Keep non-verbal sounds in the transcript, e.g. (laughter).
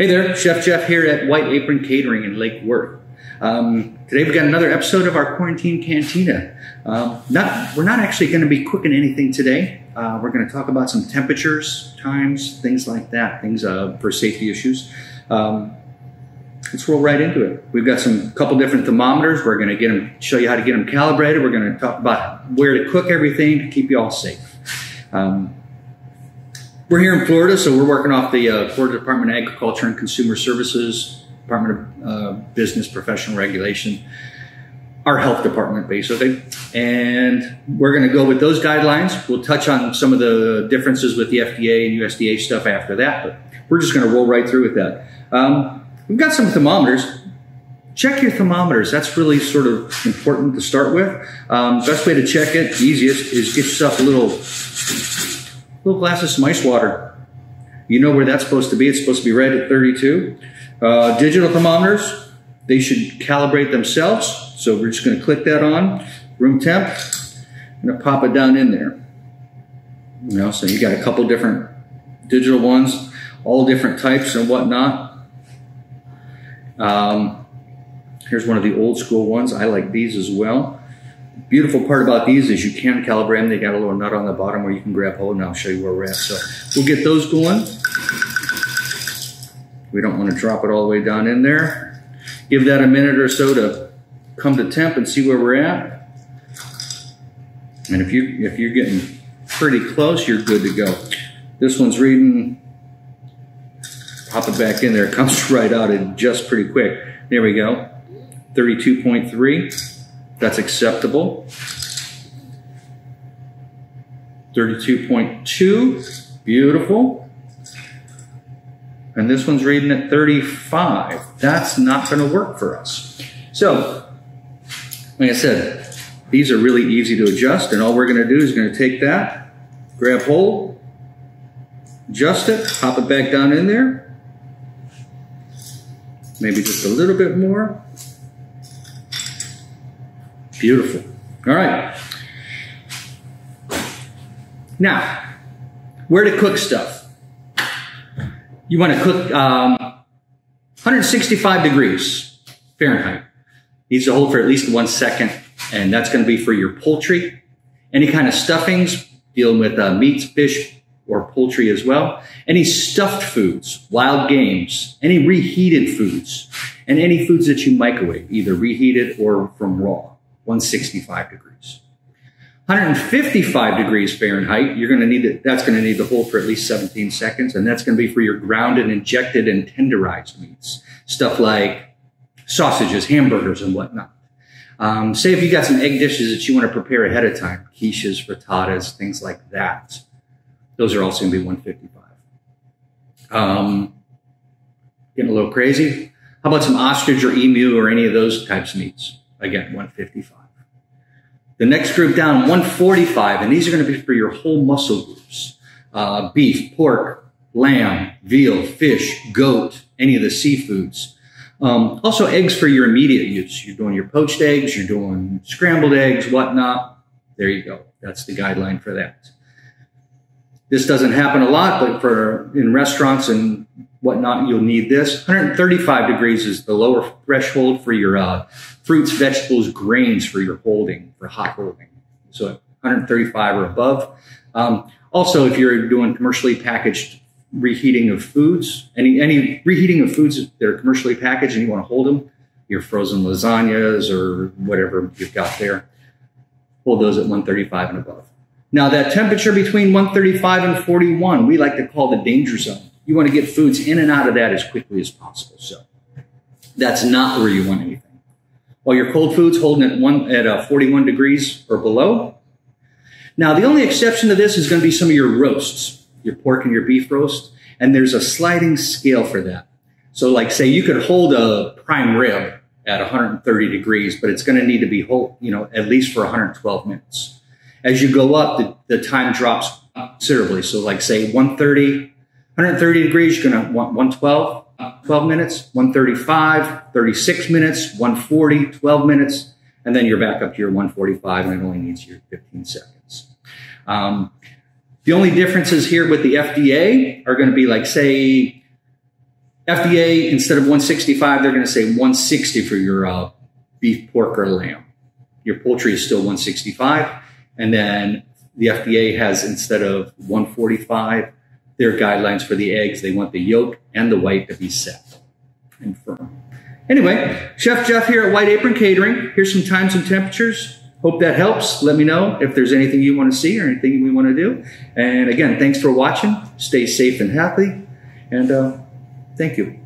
Hey there, Chef Jeff here at White Apron Catering in Lake Worth. Um, today we've got another episode of our Quarantine Cantina. Um, not, we're not actually going to be cooking anything today. Uh, we're going to talk about some temperatures, times, things like that, things uh, for safety issues. Um, let's roll right into it. We've got some couple different thermometers. We're going to get them, show you how to get them calibrated. We're going to talk about where to cook everything to keep you all safe. Um, we're here in Florida, so we're working off the uh, Florida Department of Agriculture and Consumer Services, Department of uh, Business Professional Regulation, our health department, basically. And we're going to go with those guidelines. We'll touch on some of the differences with the FDA and USDA stuff after that, but we're just going to roll right through with that. Um, we've got some thermometers. Check your thermometers. That's really sort of important to start with. Um, best way to check it, easiest, is get yourself a little little glass of some ice water. You know where that's supposed to be. It's supposed to be right at 32. Uh, digital thermometers, they should calibrate themselves. So we're just going to click that on, room temp. To pop it down in there. You know, so you got a couple different digital ones, all different types and whatnot. Um, here's one of the old school ones. I like these as well beautiful part about these is you can calibrate them. They got a little nut on the bottom where you can grab hold and I'll show you where we're at. So we'll get those going. We don't want to drop it all the way down in there. Give that a minute or so to come to temp and see where we're at. And if you if you're getting pretty close, you're good to go. This one's reading, pop it back in there. It comes (laughs) right out and just pretty quick. There we go. 32.3. That's acceptable. 32.2, beautiful. And this one's reading at 35. That's not going to work for us. So, like I said, these are really easy to adjust, and all we're going to do is going to take that, grab hold, adjust it, pop it back down in there. Maybe just a little bit more. Beautiful. All right. Now, where to cook stuff. You want to cook um, 165 degrees Fahrenheit. Needs to hold for at least one second, and that's going to be for your poultry. Any kind of stuffings, dealing with uh, meats, fish, or poultry as well. Any stuffed foods, wild games, any reheated foods, and any foods that you microwave, either reheated or from raw. 165 degrees. 155 degrees Fahrenheit, you're going to need that's going to need to hold for at least 17 seconds, and that's going to be for your ground and injected and tenderized meats. Stuff like sausages, hamburgers, and whatnot. Um, say if you got some egg dishes that you want to prepare ahead of time, quiches, frittatas, things like that. Those are also going to be 155. Um, getting a little crazy. How about some ostrich or emu or any of those types of meats? Again, 155. The next group down, 145, and these are going to be for your whole muscle groups. Uh, beef, pork, lamb, veal, fish, goat, any of the seafoods. Um, also eggs for your immediate use. You're doing your poached eggs, you're doing scrambled eggs, whatnot. There you go. That's the guideline for that. This doesn't happen a lot, but for in restaurants and whatnot, you'll need this. 135 degrees is the lower threshold for your uh, fruits, vegetables, grains for your holding, for hot holding. So 135 or above. Um, also, if you're doing commercially packaged reheating of foods, any, any reheating of foods that are commercially packaged and you want to hold them, your frozen lasagnas or whatever you've got there, hold those at 135 and above. Now that temperature between 135 and 41, we like to call the danger zone you want to get foods in and out of that as quickly as possible. So that's not where you want anything. While your cold foods holding at one at uh, 41 degrees or below. Now the only exception to this is going to be some of your roasts, your pork and your beef roast, and there's a sliding scale for that. So like say you could hold a prime rib at 130 degrees, but it's going to need to be hold, you know, at least for 112 minutes. As you go up, the, the time drops considerably. So like say 130, 130 degrees, you're going to want 112, 12 minutes, 135, 36 minutes, 140, 12 minutes, and then you're back up to your 145 and it only needs your 15 seconds. Um, the only differences here with the FDA are going to be like, say, FDA, instead of 165, they're going to say 160 for your uh, beef, pork, or lamb. Your poultry is still 165. And then the FDA has, instead of 145, their guidelines for the eggs, they want the yolk and the white to be set and firm. Anyway, Chef Jeff here at White Apron Catering. Here's some times and temperatures. Hope that helps. Let me know if there's anything you want to see or anything we want to do. And again, thanks for watching. Stay safe and happy. And uh, thank you.